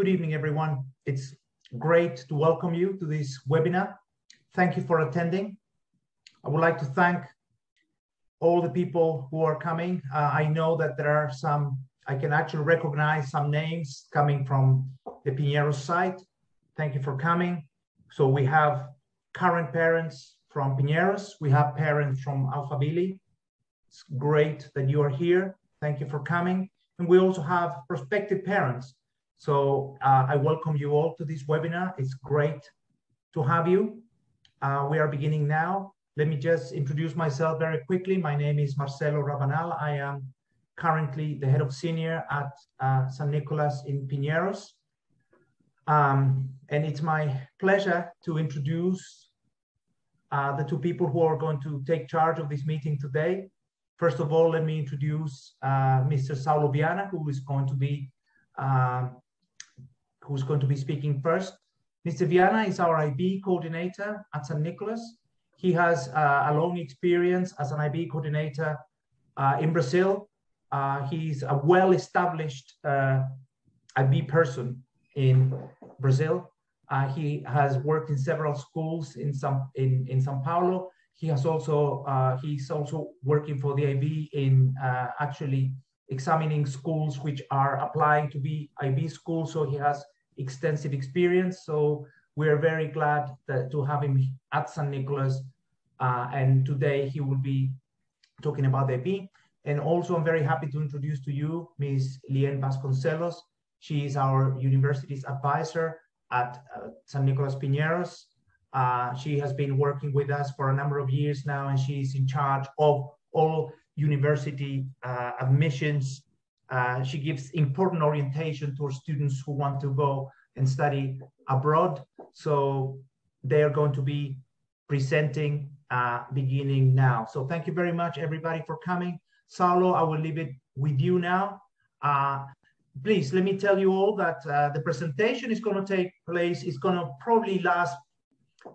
good evening, everyone. It's great to welcome you to this webinar. Thank you for attending. I would like to thank all the people who are coming. Uh, I know that there are some, I can actually recognize some names coming from the Pinheiros site. Thank you for coming. So we have current parents from Pinheiros. We have parents from Alphaville. It's great that you are here. Thank you for coming. And we also have prospective parents. So uh, I welcome you all to this webinar. It's great to have you. Uh, we are beginning now. Let me just introduce myself very quickly. My name is Marcelo Rabanal. I am currently the head of senior at uh, San Nicolas in Pinheiros. Um, and it's my pleasure to introduce uh, the two people who are going to take charge of this meeting today. First of all, let me introduce uh, Mr. Saulo Viana, who is going to be uh, who's going to be speaking first. Mr. Viana is our IB coordinator at San Nicolas. He has uh, a long experience as an IB coordinator uh, in Brazil. Uh, he's a well-established uh, IB person in Brazil. Uh, he has worked in several schools in some in, in Sao Paulo. He has also uh, he's also working for the IB in actually examining schools which are applying to be IB schools. So he has extensive experience. So we are very glad that, to have him at San Nicolas. Uh, and today he will be talking about the IB. And also I'm very happy to introduce to you Ms. Lien Vasconcelos. She is our university's advisor at uh, San Nicolas Pinheiros. Uh, she has been working with us for a number of years now, and she is in charge of all university uh, admissions. Uh, she gives important orientation to students who want to go and study abroad. So they are going to be presenting uh, beginning now. So thank you very much, everybody, for coming. Saulo, I will leave it with you now. Uh, please, let me tell you all that uh, the presentation is going to take place. It's going to probably last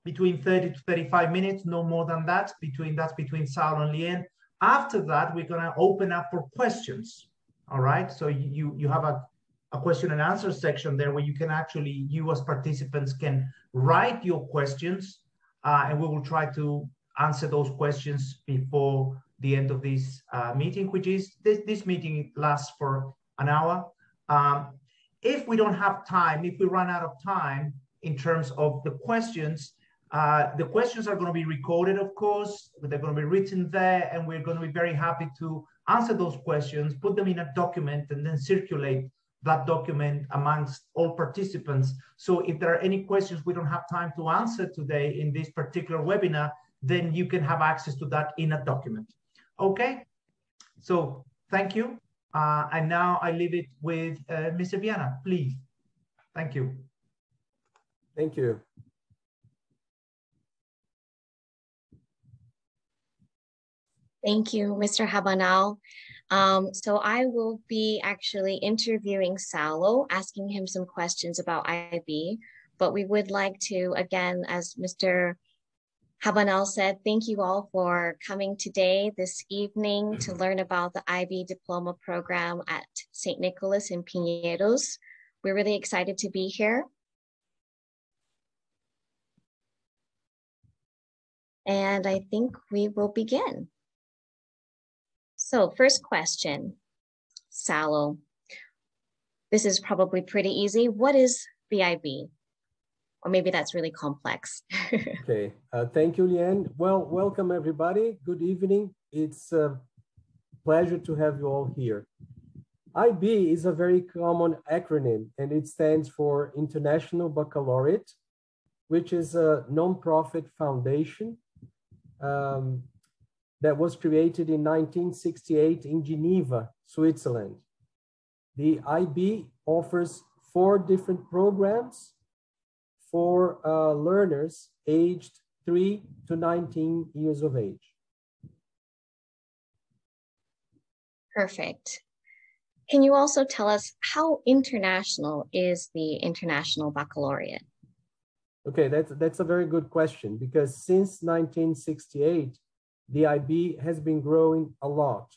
between 30 to 35 minutes, no more than that. Between That's between Saulo and Lien. After that, we're going to open up for questions. All right. So you, you have a a question and answer section there where you can actually, you as participants can write your questions uh, and we will try to answer those questions before the end of this uh, meeting, which is this, this meeting lasts for an hour. Um, if we don't have time, if we run out of time in terms of the questions, uh, the questions are going to be recorded, of course, they're going to be written there, and we're going to be very happy to answer those questions, put them in a document, and then circulate that document amongst all participants. So if there are any questions we don't have time to answer today in this particular webinar, then you can have access to that in a document. Okay, so thank you. Uh, and now I leave it with uh, Mr. Viana, please. Thank you. Thank you. Thank you, Mr. Rabanal. Um, so I will be actually interviewing Saulo, asking him some questions about IB, but we would like to, again, as Mr. Rabanal said, thank you all for coming today, this evening, to learn about the IB diploma program at St. Nicholas in Pinheiros. We're really excited to be here. And I think we will begin. So first question, Saulo. This is probably pretty easy. What is the IB? Or maybe that's really complex. okay, uh, thank you, Lien. Well, welcome everybody. Good evening. It's a pleasure to have you all here. IB is a very common acronym and it stands for International Baccalaureate, which is a non-profit foundation um, that was created in 1968 in Geneva, Switzerland. The IB offers four different programs for uh, learners aged 3 to 19 years of age. Perfect. Can you also tell us how international is the International Baccalaureate? Okay, that's, that's a very good question because since 1968, the IB has been growing a lot.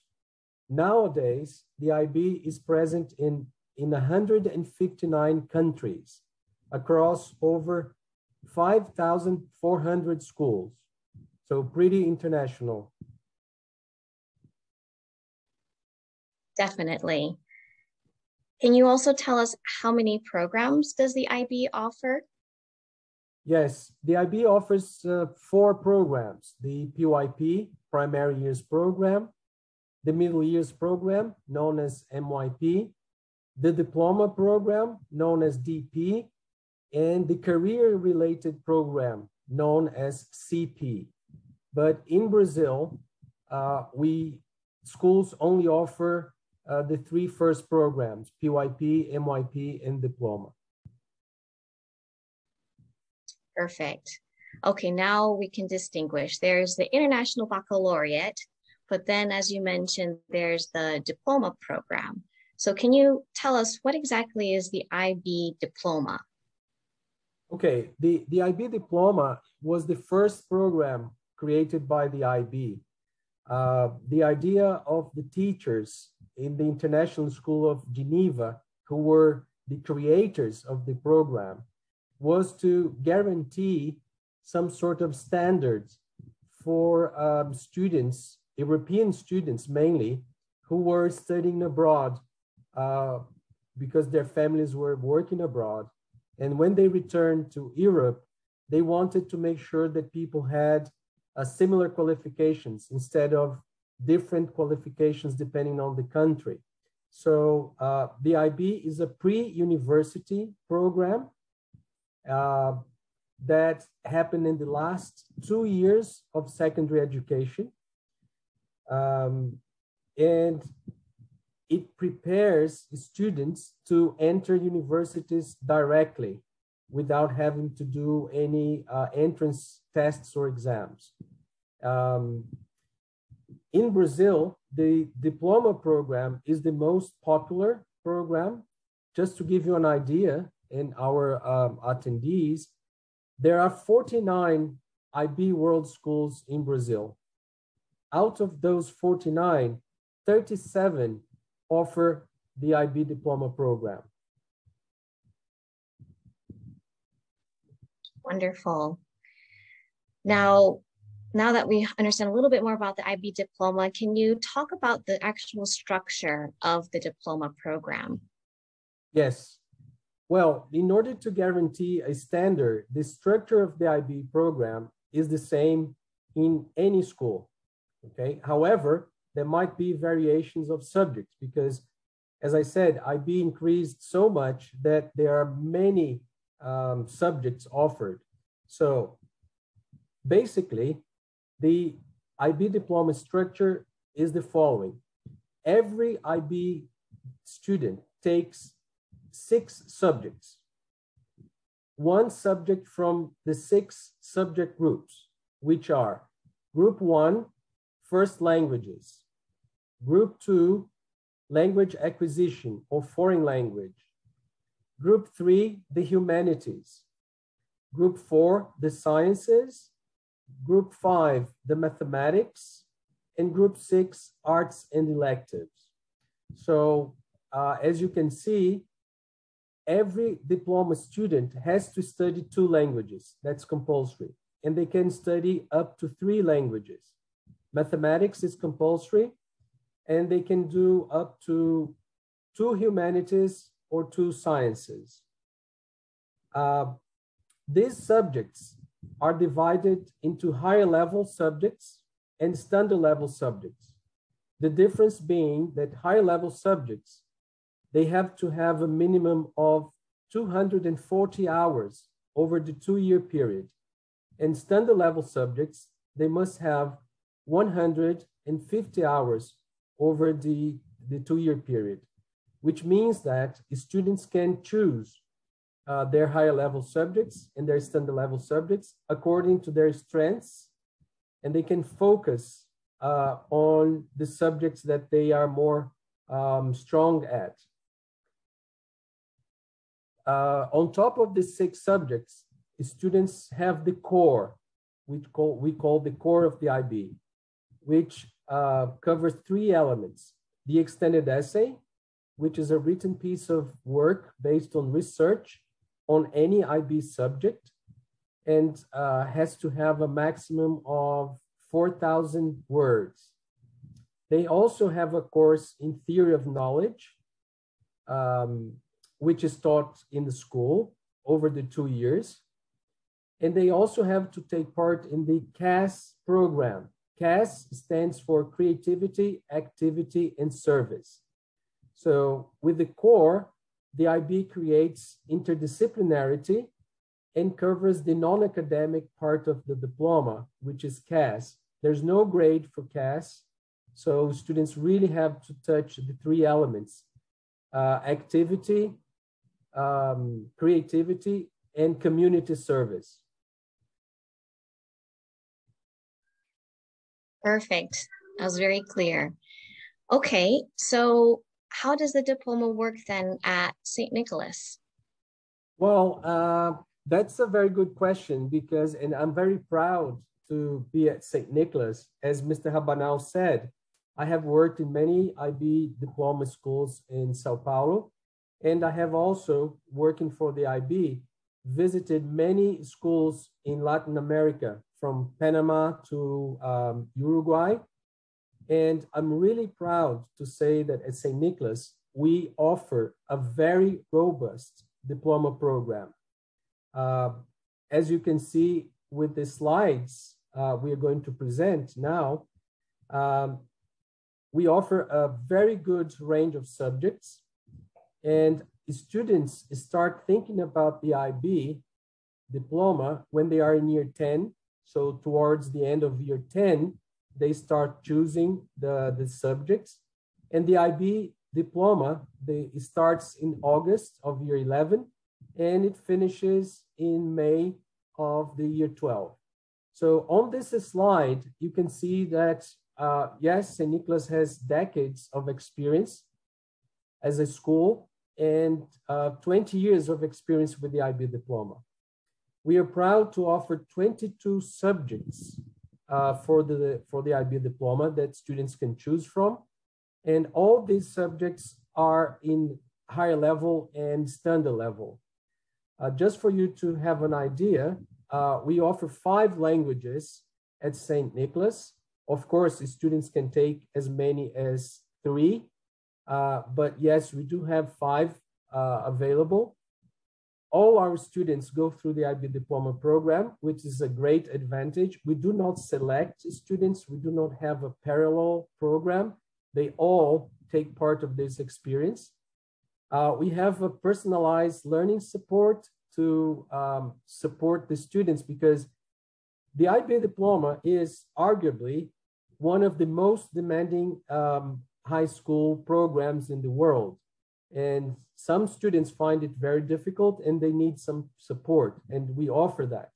Nowadays, the IB is present in in 159 countries across over 5,400 schools. So pretty international. Definitely. Can you also tell us how many programs does the IB offer? Yes, the IB offers uh, four programs, the PYP, Primary Years Program, the Middle Years Program, known as MYP, the Diploma Program, known as DP, and the Career-Related Program, known as CP. But in Brazil, uh, we schools only offer uh, the three first programs, PYP, MYP, and Diploma. Perfect. Okay, now we can distinguish. There's the International Baccalaureate, but then as you mentioned, there's the diploma program. So can you tell us what exactly is the IB diploma? Okay, the, the IB diploma was the first program created by the IB. Uh, the idea of the teachers in the International School of Geneva, who were the creators of the program, was to guarantee some sort of standards for um, students, European students mainly, who were studying abroad uh, because their families were working abroad. And when they returned to Europe, they wanted to make sure that people had uh, similar qualifications instead of different qualifications depending on the country. So uh, the IB is a pre-university program uh, that happened in the last two years of secondary education. Um, and it prepares students to enter universities directly without having to do any uh, entrance tests or exams. Um, in Brazil, the diploma program is the most popular program. Just to give you an idea, in our um, attendees, there are 49 IB World Schools in Brazil. Out of those 49, 37 offer the IB diploma program. Wonderful. Now, now that we understand a little bit more about the IB diploma, can you talk about the actual structure of the diploma program? Yes. Well, in order to guarantee a standard, the structure of the IB program is the same in any school. Okay. However, there might be variations of subjects because, as I said, IB increased so much that there are many um, subjects offered. So basically, the IB diploma structure is the following. Every IB student takes six subjects, one subject from the six subject groups, which are group one, first languages, group two, language acquisition or foreign language, group three, the humanities, group four, the sciences, Group five, the mathematics, and group six, arts and electives. So uh, as you can see, every diploma student has to study two languages. That's compulsory. And they can study up to three languages. Mathematics is compulsory, and they can do up to two humanities or two sciences. Uh, these subjects are divided into higher level subjects and standard level subjects. The difference being that higher level subjects, they have to have a minimum of 240 hours over the two year period. And standard level subjects, they must have 150 hours over the, the two year period, which means that students can choose uh, their higher level subjects and their standard level subjects according to their strengths, and they can focus uh, on the subjects that they are more um, strong at. Uh, on top of the six subjects, students have the core, which call, we call the core of the IB, which uh, covers three elements, the extended essay, which is a written piece of work based on research on any IB subject and uh, has to have a maximum of 4,000 words. They also have a course in theory of knowledge, um, which is taught in the school over the two years. And they also have to take part in the CAS program. CAS stands for Creativity, Activity, and Service. So with the core, the IB creates interdisciplinarity and covers the non-academic part of the diploma, which is CAS. There's no grade for CAS, so students really have to touch the three elements, uh, activity, um, creativity, and community service. Perfect. That was very clear. Okay, so how does the diploma work then at St. Nicholas? Well, uh, that's a very good question because, and I'm very proud to be at St. Nicholas. As Mr. Rabanal said, I have worked in many IB diploma schools in Sao Paulo, and I have also, working for the IB, visited many schools in Latin America, from Panama to um, Uruguay. And I'm really proud to say that at St. Nicholas, we offer a very robust diploma program. Uh, as you can see with the slides uh, we are going to present now, um, we offer a very good range of subjects and students start thinking about the IB diploma when they are in year 10. So towards the end of year 10, they start choosing the, the subjects. And the IB diploma, they, starts in August of year 11 and it finishes in May of the year 12. So on this slide, you can see that, uh, yes, St. Nicholas has decades of experience as a school and uh, 20 years of experience with the IB diploma. We are proud to offer 22 subjects uh, for, the, for the IB diploma that students can choose from. And all these subjects are in higher level and standard level. Uh, just for you to have an idea, uh, we offer five languages at St. Nicholas. Of course, students can take as many as three, uh, but yes, we do have five uh, available. All our students go through the IB diploma program, which is a great advantage. We do not select students. We do not have a parallel program. They all take part of this experience. Uh, we have a personalized learning support to um, support the students because the IB diploma is arguably one of the most demanding um, high school programs in the world. And some students find it very difficult and they need some support, and we offer that.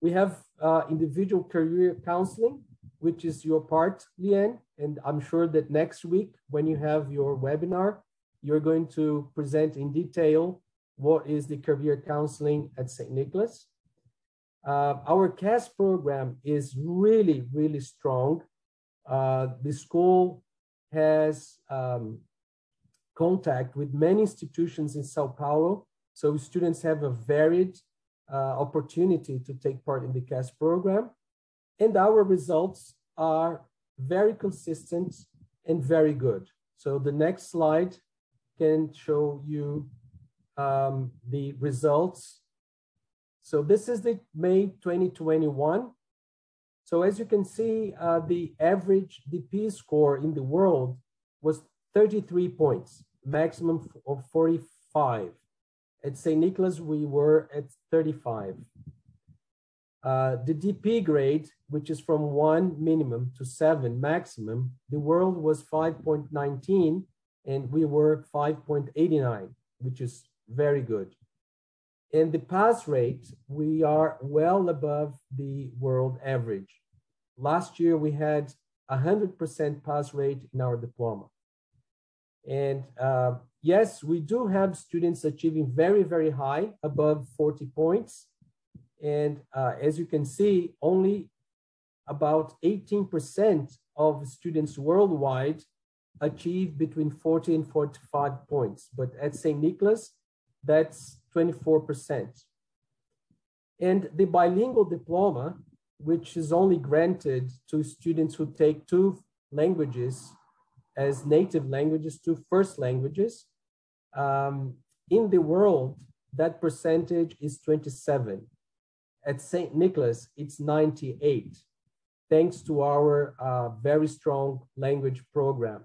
We have uh, individual career counseling, which is your part, Leanne. And I'm sure that next week, when you have your webinar, you're going to present in detail what is the career counseling at St. Nicholas. Uh, our CAS program is really, really strong. Uh, the school has um, contact with many institutions in Sao Paulo, so students have a varied uh, opportunity to take part in the CAS program. And our results are very consistent and very good. So the next slide can show you um, the results. So this is the May 2021. So as you can see, uh, the average DP score in the world was 33 points, maximum of 45. At St. Nicholas, we were at 35. Uh, the DP grade, which is from one minimum to seven maximum, the world was 5.19 and we were 5.89, which is very good. And the pass rate, we are well above the world average. Last year, we had 100% pass rate in our diploma. And uh, yes, we do have students achieving very, very high, above 40 points. And uh, as you can see, only about 18% of students worldwide achieve between 40 and 45 points, but at St. Nicholas, that's 24%. And the bilingual diploma, which is only granted to students who take two languages as native languages, two first languages, um, in the world, that percentage is 27. At St. Nicholas, it's 98, thanks to our uh, very strong language program.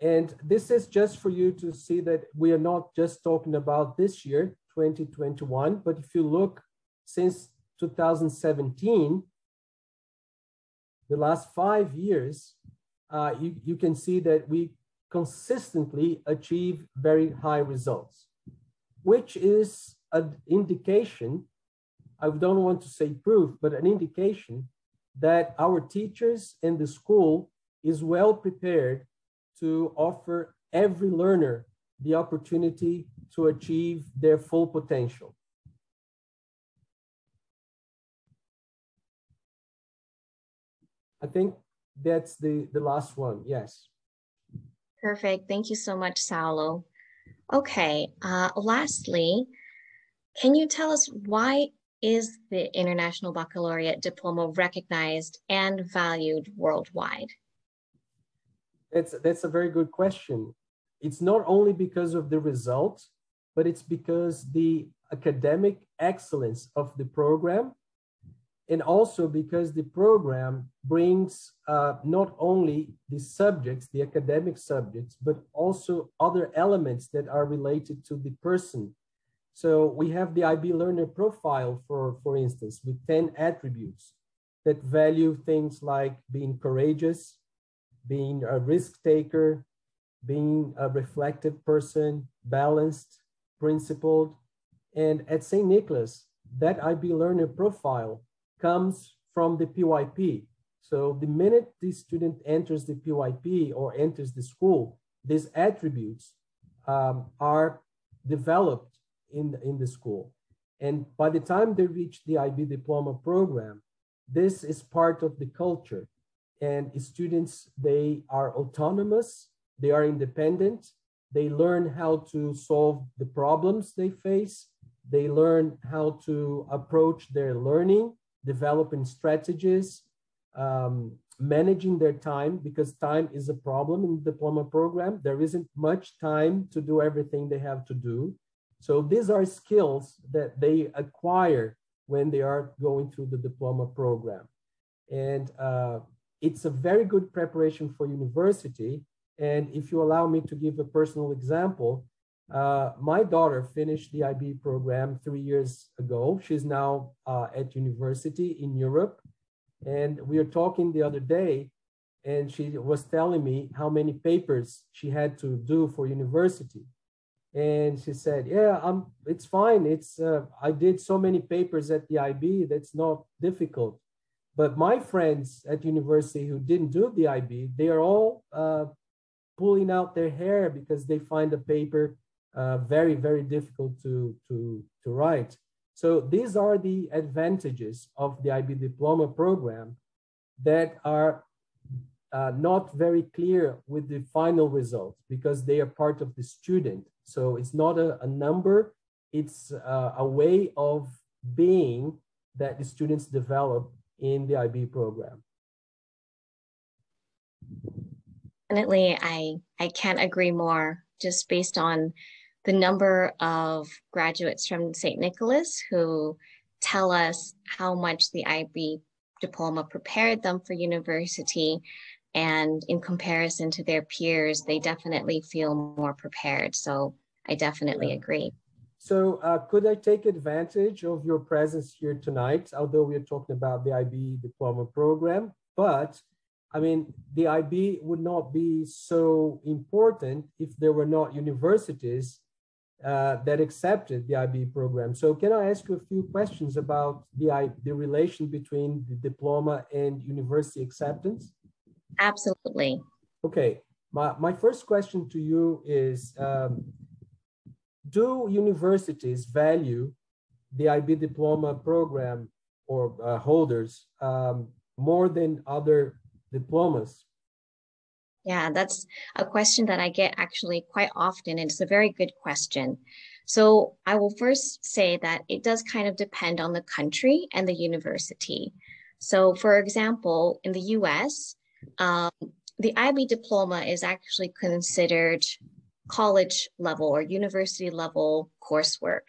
And this is just for you to see that we are not just talking about this year, 2021, but if you look since 2017, the last five years, uh, you, you can see that we consistently achieve very high results, which is an indication, I don't want to say proof, but an indication that our teachers and the school is well prepared to offer every learner the opportunity to achieve their full potential. I think that's the, the last one, yes. Perfect, thank you so much, Saulo. Okay, uh, lastly, can you tell us why is the International Baccalaureate Diploma recognized and valued worldwide? That's, that's a very good question. It's not only because of the result, but it's because the academic excellence of the program and also because the program brings uh, not only the subjects, the academic subjects, but also other elements that are related to the person. So we have the IB learner profile, for, for instance, with 10 attributes that value things like being courageous, being a risk taker, being a reflective person, balanced, principled. And at St. Nicholas, that IB learner profile comes from the PYP. So the minute the student enters the PYP or enters the school, these attributes um, are developed in, in the school. And by the time they reach the IB diploma program, this is part of the culture and students they are autonomous they are independent they learn how to solve the problems they face they learn how to approach their learning developing strategies um, managing their time because time is a problem in the diploma program. There isn't much time to do everything they have to do. So these are skills that they acquire when they are going through the diploma program. And uh, it's a very good preparation for university. And if you allow me to give a personal example, uh, my daughter finished the IB program three years ago. She's now uh, at university in Europe. And we were talking the other day, and she was telling me how many papers she had to do for university. And she said, "Yeah, I'm. It's fine. It's uh, I did so many papers at the IB. That's not difficult." But my friends at university who didn't do the IB, they are all uh, pulling out their hair because they find the paper uh, very, very difficult to, to, to write. So these are the advantages of the IB diploma program that are uh, not very clear with the final results because they are part of the student. So it's not a, a number, it's uh, a way of being that the students develop in the IB program. Definitely, I, I can't agree more just based on the number of graduates from St. Nicholas who tell us how much the IB diploma prepared them for university. And in comparison to their peers, they definitely feel more prepared. So I definitely agree. So uh, could I take advantage of your presence here tonight, although we are talking about the IB diploma program, but I mean, the IB would not be so important if there were not universities uh, that accepted the IB program. So can I ask you a few questions about the, I, the relation between the diploma and university acceptance? Absolutely. Okay, my, my first question to you is, um, do universities value the IB diploma program or uh, holders um, more than other diplomas? Yeah, that's a question that I get actually quite often, and it's a very good question. So I will first say that it does kind of depend on the country and the university. So for example, in the US, um, the IB diploma is actually considered college level or university level coursework.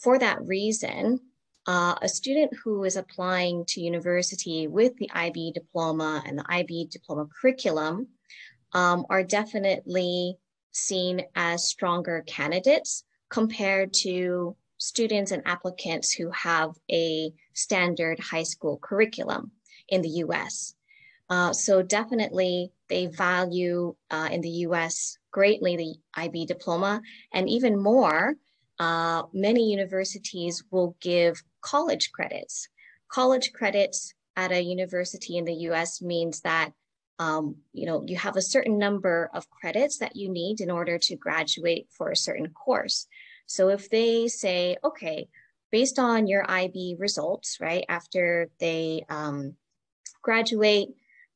For that reason, uh, a student who is applying to university with the IB diploma and the IB diploma curriculum um, are definitely seen as stronger candidates compared to students and applicants who have a standard high school curriculum in the US. Uh, so definitely they value uh, in the US greatly the IB diploma and even more, uh, many universities will give college credits. College credits at a university in the US means that um, you know, you have a certain number of credits that you need in order to graduate for a certain course. So if they say, okay, based on your IB results, right, after they um, graduate,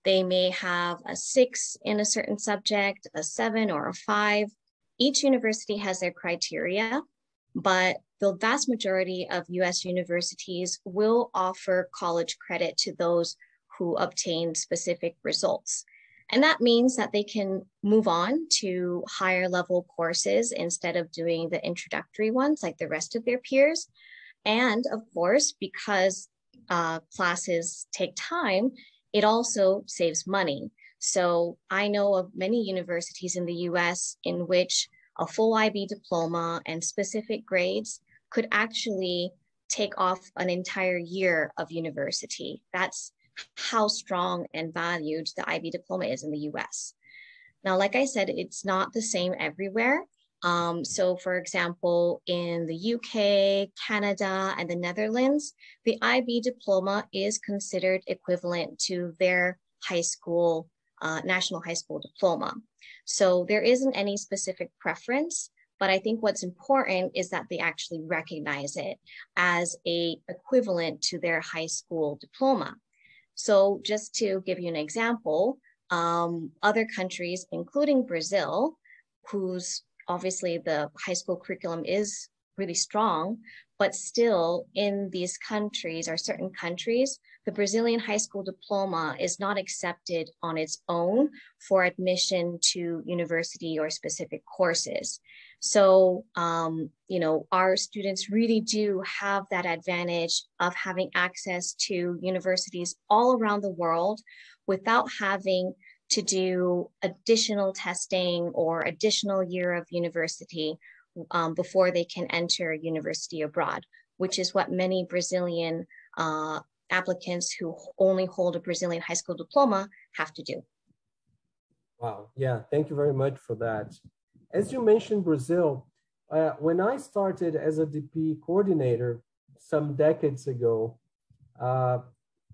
they may have a six in a certain subject, a seven or a five. Each university has their criteria, but the vast majority of US universities will offer college credit to those who obtain specific results. And that means that they can move on to higher level courses instead of doing the introductory ones like the rest of their peers. And of course, because uh, classes take time, it also saves money. So I know of many universities in the US in which a full IB diploma and specific grades could actually take off an entire year of university. That's how strong and valued the IB diploma is in the US. Now, like I said, it's not the same everywhere. Um, so for example, in the UK, Canada, and the Netherlands, the IB diploma is considered equivalent to their high school, uh, national high school diploma. So there isn't any specific preference, but I think what's important is that they actually recognize it as a equivalent to their high school diploma. So just to give you an example, um, other countries, including Brazil, whose obviously the high school curriculum is really strong, but still in these countries or certain countries, the Brazilian high school diploma is not accepted on its own for admission to university or specific courses. So, um, you know, our students really do have that advantage of having access to universities all around the world without having to do additional testing or additional year of university um, before they can enter university abroad, which is what many Brazilian uh, applicants who only hold a Brazilian high school diploma have to do. Wow, yeah, thank you very much for that. As you mentioned Brazil, uh, when I started as a DP coordinator some decades ago, uh,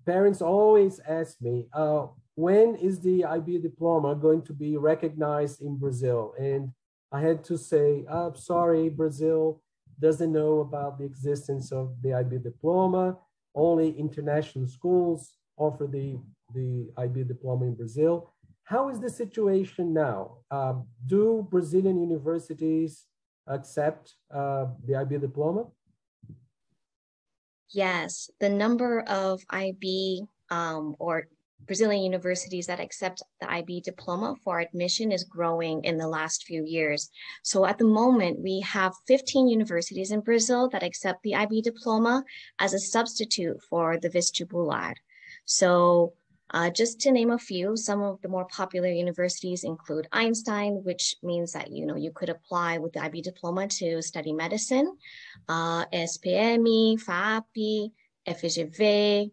parents always asked me, uh, when is the IB diploma going to be recognized in Brazil? And I had to say, oh, sorry, Brazil doesn't know about the existence of the IB diploma. Only international schools offer the, the IB diploma in Brazil. How is the situation now? Uh, do Brazilian universities accept uh, the IB diploma? Yes, the number of IB um, or Brazilian universities that accept the IB diploma for admission is growing in the last few years. So at the moment, we have 15 universities in Brazil that accept the IB diploma as a substitute for the vestibular. So uh, just to name a few, some of the more popular universities include Einstein, which means that you know you could apply with the IB diploma to study medicine, uh, ESPM, FAAP, FGV.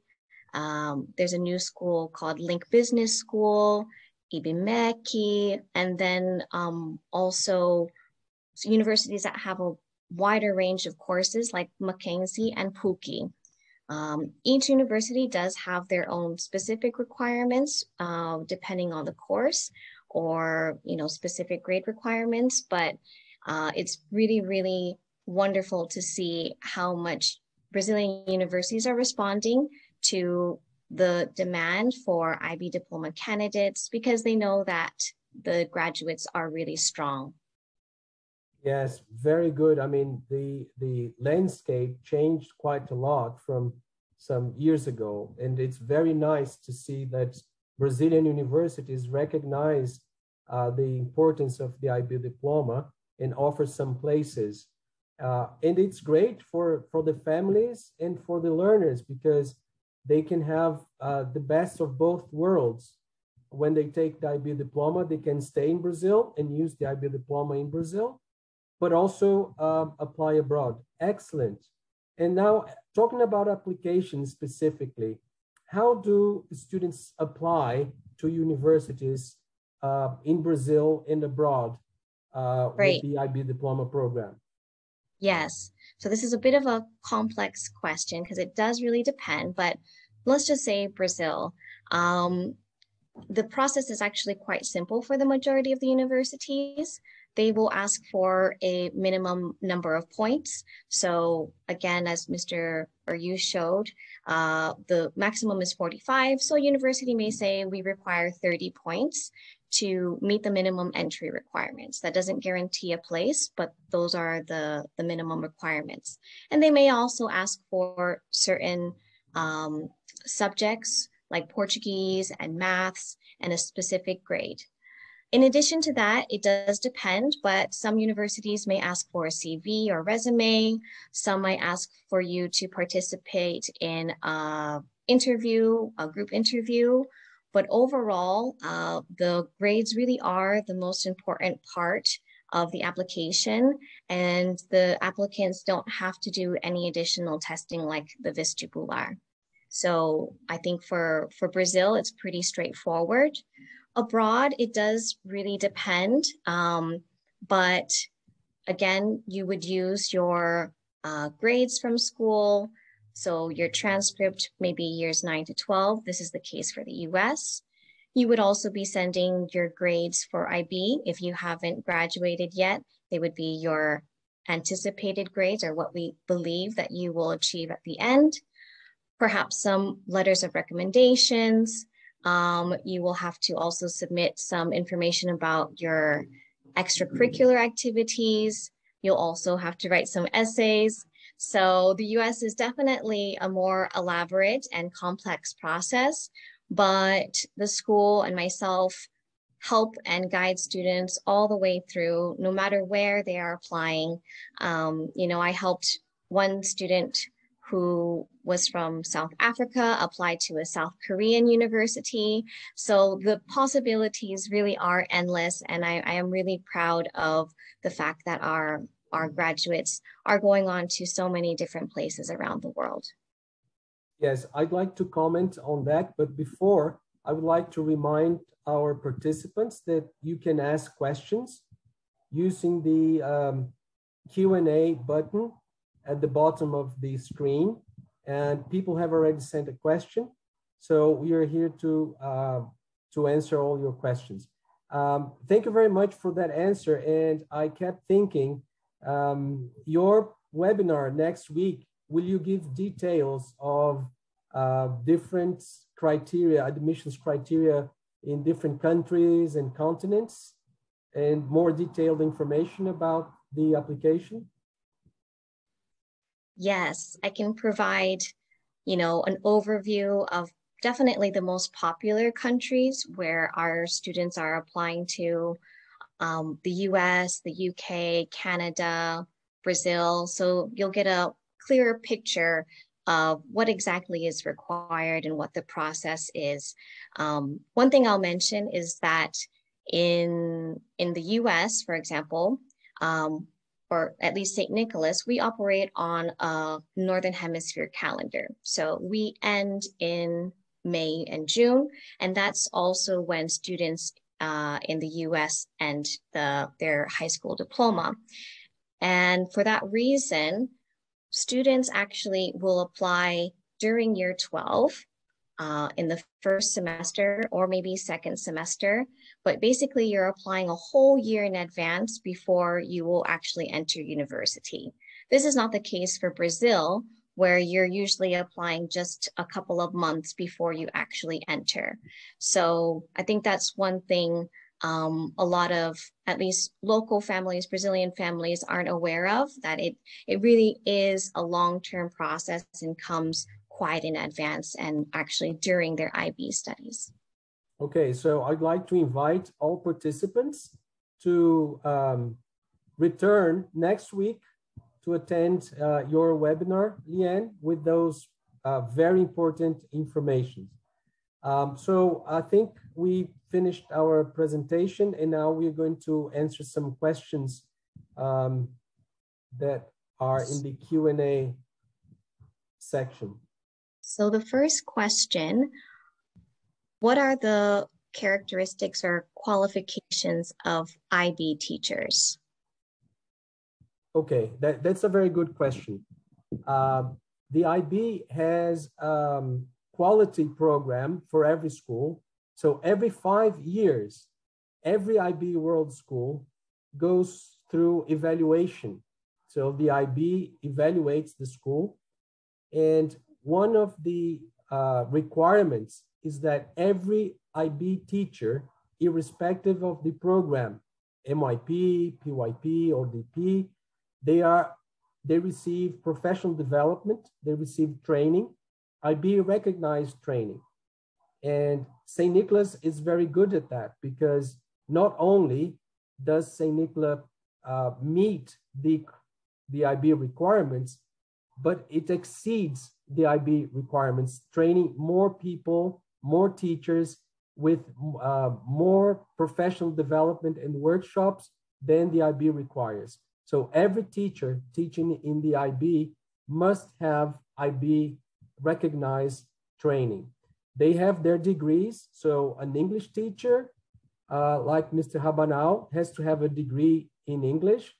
Um, there's a new school called Link Business School, IBMEC, and then um, also universities that have a wider range of courses like Mackenzie and PUC. Um, each university does have their own specific requirements uh, depending on the course or you know specific grade requirements, but uh, it's really, really wonderful to see how much Brazilian universities are responding to the demand for IB diploma candidates because they know that the graduates are really strong. Yes, very good. I mean, the the landscape changed quite a lot from some years ago, and it's very nice to see that Brazilian universities recognize uh, the importance of the IB diploma and offer some places. Uh, and it's great for for the families and for the learners because they can have uh, the best of both worlds. When they take the IB diploma, they can stay in Brazil and use the IB diploma in Brazil but also um, apply abroad. Excellent. And now talking about applications specifically, how do students apply to universities uh, in Brazil and abroad uh, with the IB diploma program? Yes. So this is a bit of a complex question because it does really depend, but let's just say Brazil. Um, the process is actually quite simple for the majority of the universities they will ask for a minimum number of points. So again, as Mr. or you showed, uh, the maximum is 45. So a university may say we require 30 points to meet the minimum entry requirements. That doesn't guarantee a place, but those are the, the minimum requirements. And they may also ask for certain um, subjects like Portuguese and maths and a specific grade. In addition to that, it does depend, but some universities may ask for a CV or resume. Some might ask for you to participate in a interview, a group interview. But overall, uh, the grades really are the most important part of the application and the applicants don't have to do any additional testing like the vestibular. So I think for, for Brazil, it's pretty straightforward. Abroad, it does really depend. Um, but again, you would use your uh, grades from school. So your transcript, maybe years nine to 12. This is the case for the US. You would also be sending your grades for IB. If you haven't graduated yet, they would be your anticipated grades or what we believe that you will achieve at the end. Perhaps some letters of recommendations, um, you will have to also submit some information about your extracurricular activities. You'll also have to write some essays. So the US is definitely a more elaborate and complex process, but the school and myself help and guide students all the way through, no matter where they are applying. Um, you know, I helped one student who was from South Africa, applied to a South Korean university. So the possibilities really are endless. And I, I am really proud of the fact that our, our graduates are going on to so many different places around the world. Yes, I'd like to comment on that. But before, I would like to remind our participants that you can ask questions using the um, Q&A button at the bottom of the screen and people have already sent a question. So we are here to, uh, to answer all your questions. Um, thank you very much for that answer. And I kept thinking, um, your webinar next week, will you give details of uh, different criteria, admissions criteria in different countries and continents and more detailed information about the application? yes, I can provide, you know, an overview of definitely the most popular countries where our students are applying to um, the US, the UK, Canada, Brazil. So you'll get a clearer picture of what exactly is required and what the process is. Um, one thing I'll mention is that in, in the US, for example, um, or at least St. Nicholas, we operate on a Northern Hemisphere calendar. So we end in May and June, and that's also when students uh, in the US and the, their high school diploma. And for that reason, students actually will apply during year 12 uh, in the first semester or maybe second semester but basically you're applying a whole year in advance before you will actually enter university. This is not the case for Brazil, where you're usually applying just a couple of months before you actually enter. So I think that's one thing um, a lot of at least local families, Brazilian families aren't aware of, that it, it really is a long-term process and comes quite in advance and actually during their IB studies. Okay, so I'd like to invite all participants to um, return next week to attend uh, your webinar, Leanne, with those uh, very important information. Um, so I think we finished our presentation and now we're going to answer some questions um, that are in the Q&A section. So the first question, what are the characteristics or qualifications of IB teachers? Okay, that, that's a very good question. Uh, the IB has um, quality program for every school. So every five years, every IB World School goes through evaluation. So the IB evaluates the school. And one of the uh, requirements is that every IB teacher, irrespective of the program, MYP, PYP, or DP, they are they receive professional development, they receive training, IB recognized training. And St. Nicholas is very good at that because not only does St. Nicholas uh, meet the, the IB requirements, but it exceeds the IB requirements, training more people, more teachers with uh, more professional development and workshops than the IB requires. So every teacher teaching in the IB must have IB recognized training. They have their degrees. So an English teacher, uh, like Mr. Rabanal, has to have a degree in English.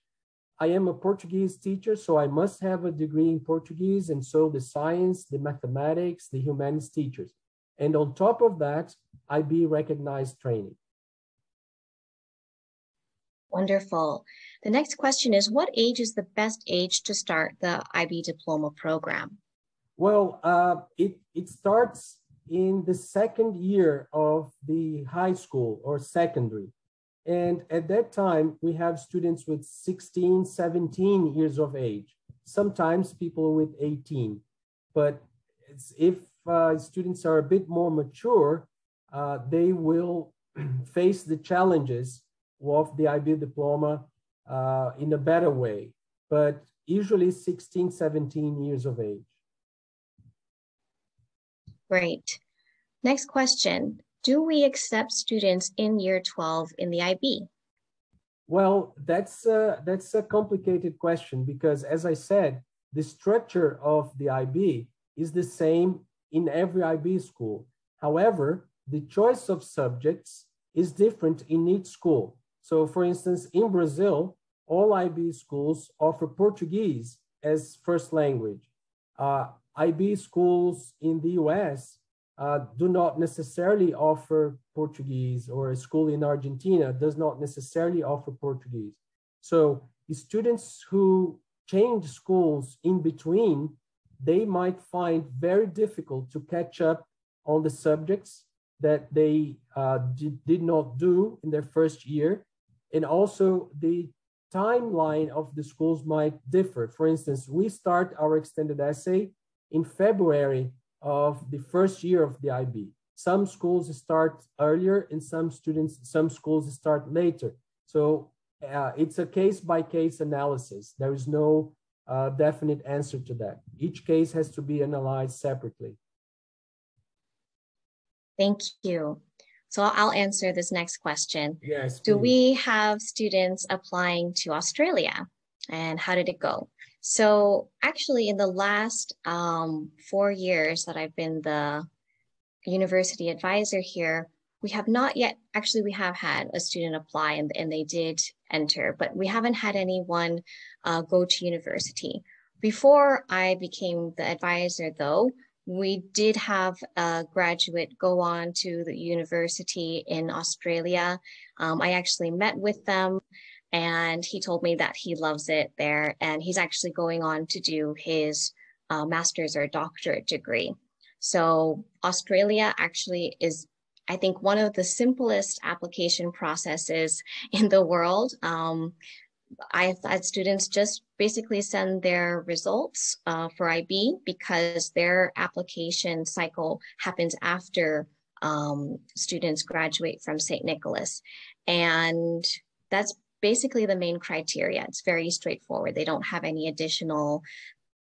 I am a Portuguese teacher, so I must have a degree in Portuguese, and so the science, the mathematics, the humanities teachers. And on top of that, IB recognized training. Wonderful. The next question is, what age is the best age to start the IB diploma program? Well, uh, it, it starts in the second year of the high school or secondary. And at that time, we have students with 16, 17 years of age, sometimes people with 18. But if uh, students are a bit more mature, uh, they will face the challenges of the IB diploma uh, in a better way, but usually 16, 17 years of age. Great. Next question. Do we accept students in year 12 in the IB? Well, that's a, that's a complicated question because as I said, the structure of the IB is the same in every IB school. However, the choice of subjects is different in each school. So for instance, in Brazil, all IB schools offer Portuguese as first language. Uh, IB schools in the US uh, do not necessarily offer Portuguese, or a school in Argentina does not necessarily offer Portuguese. So students who change schools in between, they might find very difficult to catch up on the subjects that they uh, did, did not do in their first year and also the timeline of the schools might differ. For instance, we start our extended essay in February of the first year of the IB. Some schools start earlier and some students, some schools start later. So uh, it's a case by case analysis. There is no uh, definite answer to that. Each case has to be analyzed separately. Thank you. So I'll answer this next question. Yes. Do we have students applying to Australia? And how did it go? So actually in the last um, four years that I've been the university advisor here, we have not yet, actually we have had a student apply and, and they did enter, but we haven't had anyone uh, go to university. Before I became the advisor though, we did have a graduate go on to the university in Australia. Um, I actually met with them and he told me that he loves it there and he's actually going on to do his a master's or doctorate degree. So Australia actually is, I think, one of the simplest application processes in the world. Um, I've had students just basically send their results uh, for IB because their application cycle happens after um, students graduate from St. Nicholas. And that's basically the main criteria. It's very straightforward. They don't have any additional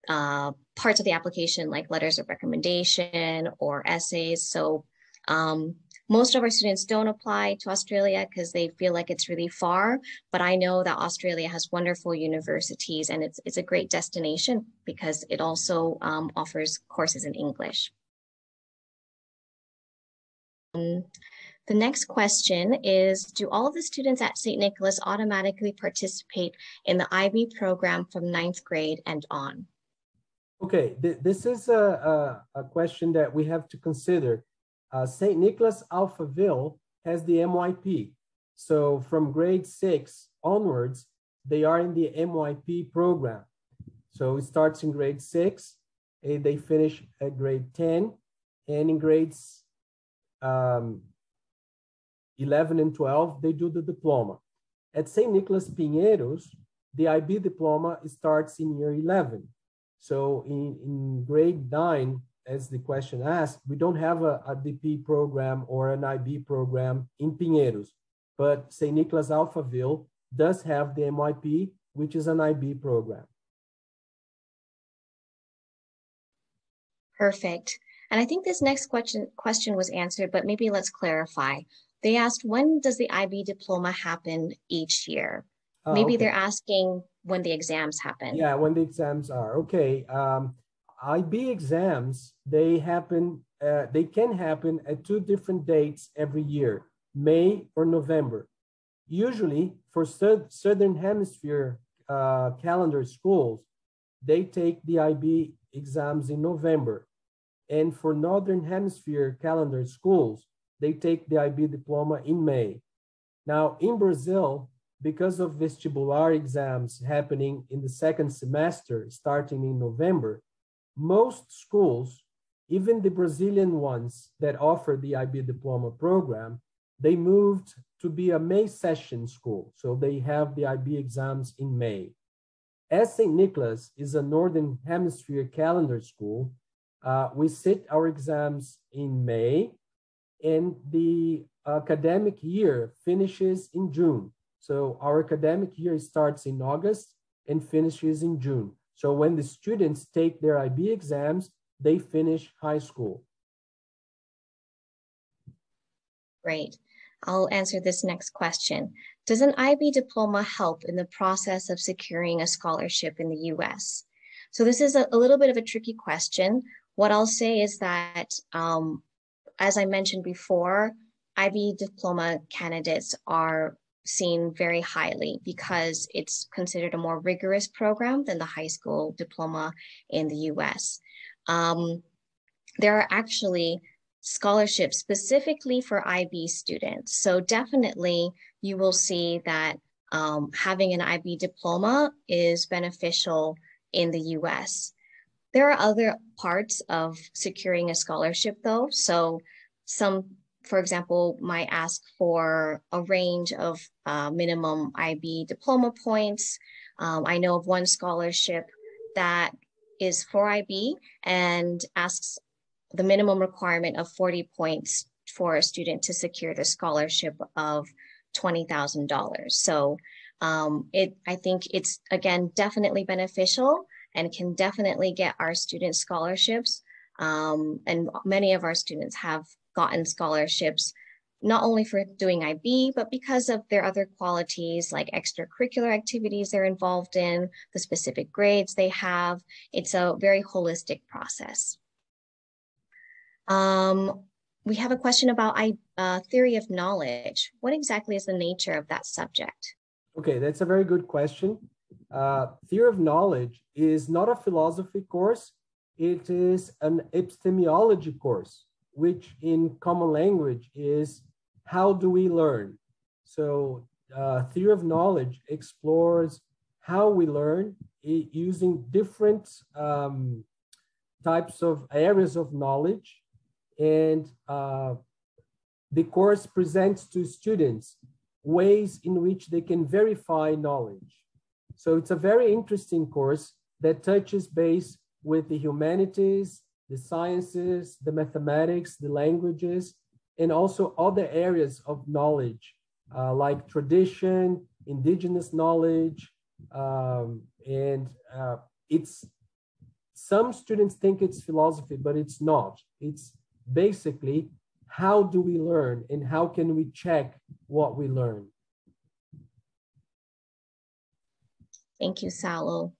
uh, parts of the application like letters of recommendation or essays. So um, most of our students don't apply to Australia because they feel like it's really far, but I know that Australia has wonderful universities and it's, it's a great destination because it also um, offers courses in English. Um, the next question is, do all of the students at St. Nicholas automatically participate in the IB program from ninth grade and on? Okay, th this is a, a, a, question that we have to consider. Uh, St. Nicholas Alphaville has the MYP. So from grade six onwards, they are in the MYP program. So it starts in grade six, and they finish at grade 10, and in grades um, 11 and 12, they do the diploma. At St. Nicholas Pinheiros, the IB diploma starts in year 11. So in, in grade nine, as the question asked, we don't have a, a DP program or an IB program in Pinheiros, but St. Nicholas Alphaville does have the MYP, which is an IB program. Perfect. And I think this next question, question was answered, but maybe let's clarify. They asked, when does the IB diploma happen each year? Oh, maybe okay. they're asking when the exams happen. Yeah, when the exams are. Okay. Um, IB exams, they happen, uh, they can happen at two different dates every year, May or November. Usually for Southern Hemisphere uh, calendar schools, they take the IB exams in November. And for Northern Hemisphere calendar schools, they take the IB diploma in May. Now in Brazil, because of vestibular exams happening in the second semester, starting in November, most schools, even the Brazilian ones that offer the IB diploma program, they moved to be a May session school. So they have the IB exams in May. As St. Nicholas is a Northern Hemisphere calendar school, uh, we sit our exams in May and the academic year finishes in June. So our academic year starts in August and finishes in June. So when the students take their IB exams, they finish high school. Great. I'll answer this next question. Does an IB diploma help in the process of securing a scholarship in the US? So this is a, a little bit of a tricky question. What I'll say is that, um, as I mentioned before, IB diploma candidates are seen very highly because it's considered a more rigorous program than the high school diploma in the US. Um, there are actually scholarships specifically for IB students. So definitely you will see that um, having an IB diploma is beneficial in the US. There are other parts of securing a scholarship though. So some for example, might ask for a range of uh, minimum IB diploma points. Um, I know of one scholarship that is for IB and asks the minimum requirement of 40 points for a student to secure the scholarship of $20,000. So um, it, I think it's, again, definitely beneficial and can definitely get our students scholarships. Um, and many of our students have gotten scholarships, not only for doing IB, but because of their other qualities like extracurricular activities they're involved in, the specific grades they have. It's a very holistic process. Um, we have a question about uh, theory of knowledge. What exactly is the nature of that subject? Okay, that's a very good question. Uh, theory of knowledge is not a philosophy course. It is an epistemology course which in common language is how do we learn? So uh, theory of knowledge explores how we learn using different um, types of areas of knowledge. And uh, the course presents to students ways in which they can verify knowledge. So it's a very interesting course that touches base with the humanities, the sciences, the mathematics, the languages, and also other areas of knowledge uh, like tradition, indigenous knowledge, um, and uh, it's some students think it's philosophy, but it's not. It's basically how do we learn and how can we check what we learn? Thank you, Saulo.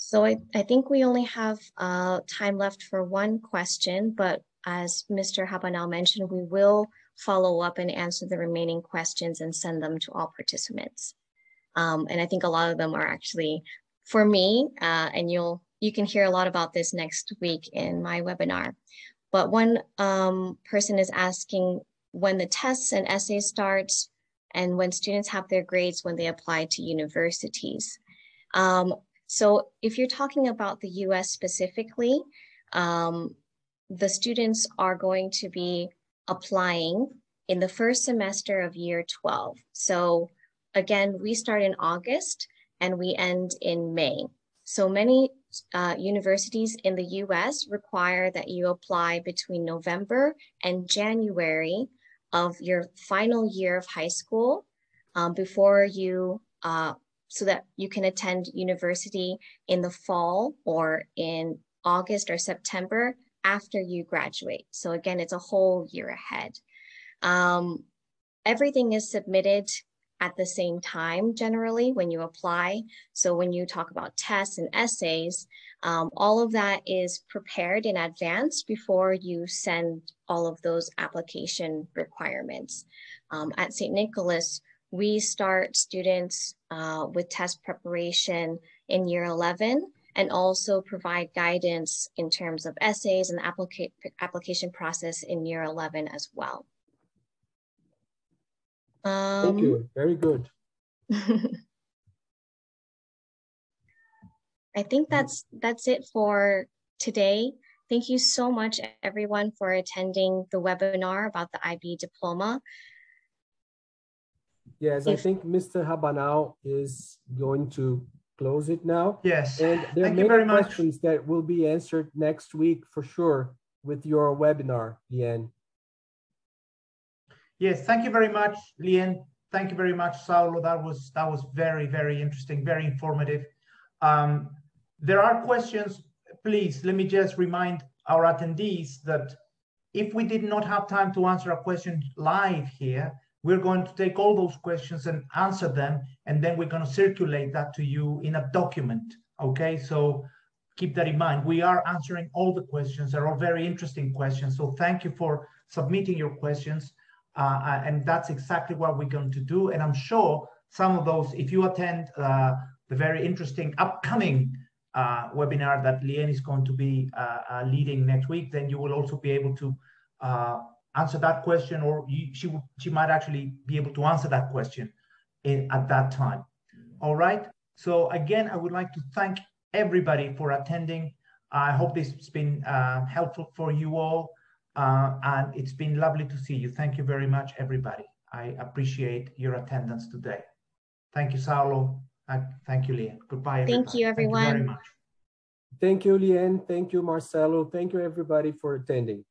So I, I think we only have uh, time left for one question, but as Mr. Rabanal mentioned, we will follow up and answer the remaining questions and send them to all participants. Um, and I think a lot of them are actually for me, uh, and you'll you can hear a lot about this next week in my webinar. But one um, person is asking when the tests and essays start and when students have their grades when they apply to universities. Um, so if you're talking about the US specifically, um, the students are going to be applying in the first semester of year 12. So again, we start in August and we end in May. So many uh, universities in the US require that you apply between November and January of your final year of high school um, before you, uh, so that you can attend university in the fall or in August or September after you graduate. So again, it's a whole year ahead. Um, everything is submitted at the same time generally when you apply. So when you talk about tests and essays, um, all of that is prepared in advance before you send all of those application requirements. Um, at St. Nicholas, we start students uh, with test preparation in year 11 and also provide guidance in terms of essays and applica application process in year 11 as well. Um, Thank you. Very good. I think that's that's it for today. Thank you so much, everyone, for attending the webinar about the IB diploma. Yes, if, I think Mr. Rabanal is going to close it now. Yes. And there Thank are many questions much. that will be answered next week for sure with your webinar, Lian. Yes, thank you very much, Lian. Thank you very much, Saulo. That was that was very, very interesting, very informative. Um, there are questions. Please, let me just remind our attendees that if we did not have time to answer a question live here, we're going to take all those questions and answer them, and then we're going to circulate that to you in a document. Okay, so keep that in mind. We are answering all the questions. They're all very interesting questions. So thank you for submitting your questions. Uh, uh, and that's exactly what we're going to do. And I'm sure some of those, if you attend uh, the very interesting upcoming uh, webinar that Lian is going to be uh, uh, leading next week, then you will also be able to answer that question, or you, she, she might actually be able to answer that question in, at that time. All right. So again, I would like to thank everybody for attending. I hope this has been helpful for you all. Uh, and it's been lovely to see you. Thank you very much, everybody. I appreciate your attendance today. Thank you, Saulo. thank you, Lian. Goodbye. Everybody. Thank you, everyone. Thank you very much. Thank you, Lian. Thank you, Marcelo. Thank you, everybody, for attending.